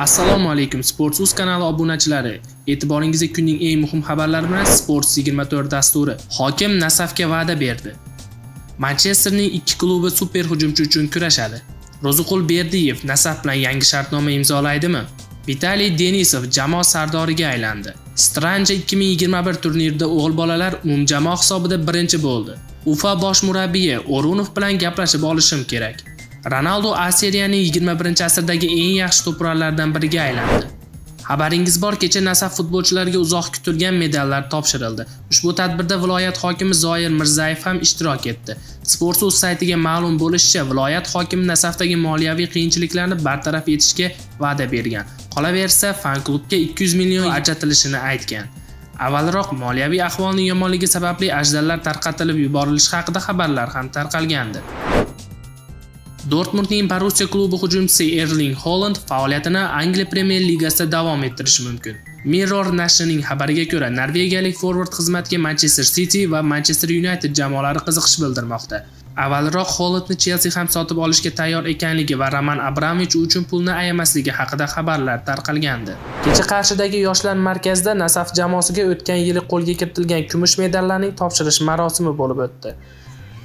Assalomu alaykum Sports.uz kanali obunachilari. E'tiboringizga kunning eng muhim xabarlari bilan Sports 24 dasturi. Hokim Nasafga va'da berdi. Manchesterning ikki klubi super hujumchi uchun kurashadi. Ro'ziqul Berdiyev Nasaf bilan yangi shartnoma imzolaydimi? Vitaliy Denisov jamoa sardoriga aylandi. Stranja 2021 turnirida o'g'il bolalar umumjamoa hisobida birinchi bo'ldi. Ufa bosh murabbiyi O'runov bilan gaplashib olishim kerak. Ronaldo A Seriyaning 21-asrdagi eng yaxshi to'purarlardan biriga aylandi. Xabaringiz bor, kecha NASA futbolchilarga uzoq kutilgan medallar topshirildi. Ushbu tadbirda viloyat hokimi Zoir Mirzayev ham ishtirok etdi. Sports.uz saytiga ma'lum bo'lishicha, viloyat hokimi Nasafdagi moliyaviy qiyinchiliklarni bartaraf etishga va'da bergan. Qolaversa, fan-klubga 200 million ajratilishini aytgan. Avvalroq moliyaviy ahvolning yomonligi sababli ajdallar tarqatilib yuborilishi haqida xabarlar ham tarqalgandi. Dortmundning Borussia klubi hujumchisi Erling Haaland faoliyatini Angliya Premyer Ligasida davom ettirishi mumkin. Mirror nashrining xabariga ko'ra, norvegiyalik forvard xizmatga Manchester City va Manchester United jamoalari qiziqish bildirmoqda. Avvalroq Haalandni Chelsea ham sotib olishga tayyor ekanligi va Roman Abramovich uchun pulni ayamasligi haqida xabarlar tarqalgandi. Kecha Qarshidagi yoshlar markazida Nasaf jamoasiga o'tgan yili qo'lga kiritilgan kumush medallarning topshirish marosimi bo'lib o'tdi.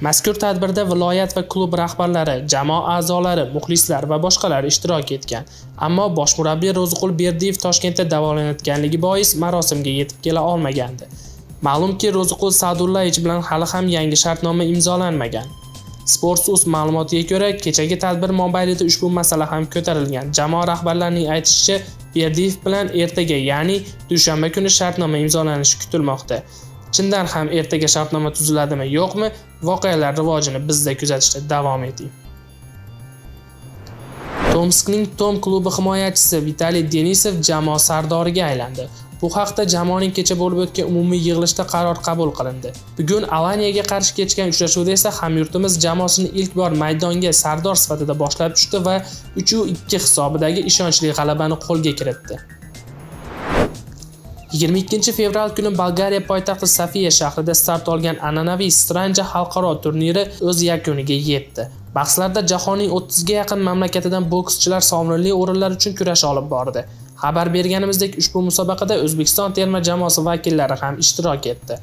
Mazkur tadbirda viloyat va klub rahbarlari, jamoa a'zolari, muxlislar va boshqalar ishtirok etgan. Ammo bosh murabbiy Ro'ziqul Berdiyev Toshkentda davolanayotganligi bois marosimga yetib kela olmagandi. Ma'lumki, Ro'ziqul Sa'dullayevich bilan hali ham yangi shartnoma imzolanmagan. sportsus ma'lumotiga ko'ra, kechagi tadbir mobaynida ushbu masala ham ko'tarilgan. Jamoa rahbarlarining aytishicha, Berdiyev bilan ertaga, ya'ni dushanba kuni shartnoma imzolanishi kutilmoqda. Chindan ham ertaga shartnoma tuziladimi, yo'qmi? Voqealar rivojini bizda kuzatishda davom eting. Tomskning Tom klubi himoyachisi Vitaliy Denisov jamoa sardoriga aylandi. Bu haqda jamoaning kecha bo'lib o'tgan umumiy yig'ilishda qaror qabul qilindi. Bugun Alaniyaga qarshi kechgan uchrashuvda esa hamyurtimiz jamoasini ilk bor maydonga sardor sifatida boshlab tushdi va 3-2 hisobidagi ishonchli g'alabani qo'lga kiritdi. 22 fevral kuni Bolgariya poytaxti Sofiya shahrida start olgan an'anaviy Stranja xalqaro turniri o'z yakuniga yetdi. Bahslarda jahonning 30 ga yaqin mamlakatidan bokschilar sovrinli o'rinlar uchun kurash olib bordi. Xabar berganimizdek, ushbu musobaqada O'zbekiston terma jamoasi vakillari ham ishtirok etdi.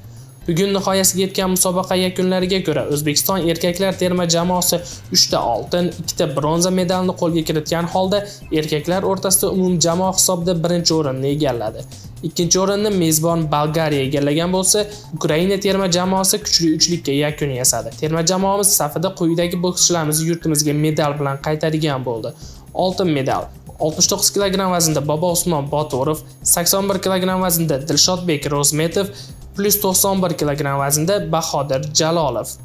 Bugun nihoyasiga yetgan musobaqa yakunlariga ko'ra O'zbekiston erkaklar terma jamoasi 3 ta oltin, 2 ta bronza medalni qo'lga kiritgan holda erkaklar o'rtasida umumjamoa hisobida birinchi o'rinni egalladi. Ikkinchi o'rinni mezbon Bolgariya egallagan bo'lsa, Ukraina terma jamoasi kuchli uchlikka yakun yasadi. Terma jamoamiz safida quyidagi bokschilarimiz yurtimizga medal bilan qaytadigan bo'ldi. Oltin medal 69 kg vaznda Bobo Usmon Boturov, 81 kg vaznda Dilshodbek Rozmetov, plus 91 kg vaznda Bahodir Jalolov.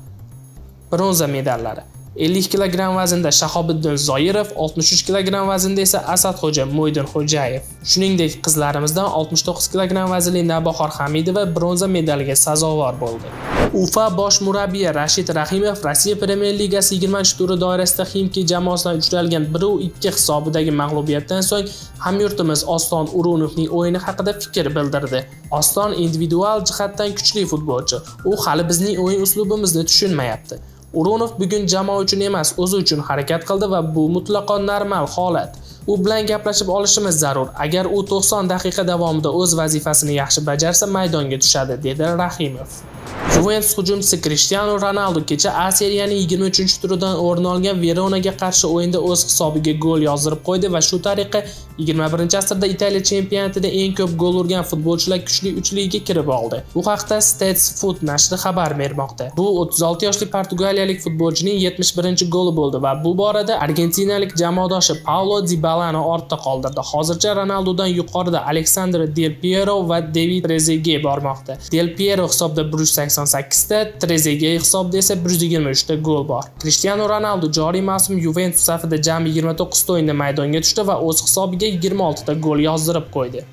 Bronza medallari 50 kg vaznda Shahobiddin Zoirov, 63 kg vaznda esa Asadxo'ja Mo'ydin Xo'jayev. Shuningdek, qizlarimizdan 69 kg vaznli Nabahor Hamidova bronza medaliga sazovor bo'ldi. Ufa bosh murabbiyi Rashid Rahimov Rossiya Premyer Ligasi 20-turi doirasida Ximki jamoasidan uchralgan 1-2 hisobidagi mag'lubiyatdan so'ng hamyurtimiz Oston Urunovning o'yini haqida fikr bildirdi. Oston individual jihatdan kuchli futbolchi. U hali bizning o'yin uslubimizni tushunmayapti. urunov bugun jamoa uchun emas, o'zi uchun harakat qildi va bu mutlaqo normal holat. U bilan gaplashib olishimiz zarur. Agar u 90 daqiqa davomida o'z vazifasini yaxshi bajarsa, maydonga tushadi, dedi Rahimov. Juventus hujumchisi Cristiano Ronaldo kecha A Seriyaning 23-turidan o'rin olgan Veronaga qarshi o'yinda o'z hisobiga gol yozdirib qo'ydi va shu tariqa 21-asrda Italiya chempionatida eng ko'p gol urgan futbolchilar kuchli uchligiga kirib oldi. Bu haqda Statsfoot nashri xabar bermoqda. Bu 36 yoshli portugaliyalik futbolchining 71-goli bo'ldi va bu borada argentinalik jamoadoshi Paulo Dybalani ortda qoldirdi. Hozircha Ronaldodan yuqorida Aleksandr Del Piero va David Trezeguet bormoqda. Del Piero hisobda 188 ta, Trezeguet hisobda esa 123 ta gol bor. Cristiano Ronaldo joriy mavsum Juventus safida jami 29 ta o'yinda maydonga tushdi va o'z hisobiga 26 ta gol yozdirib qo'ydi.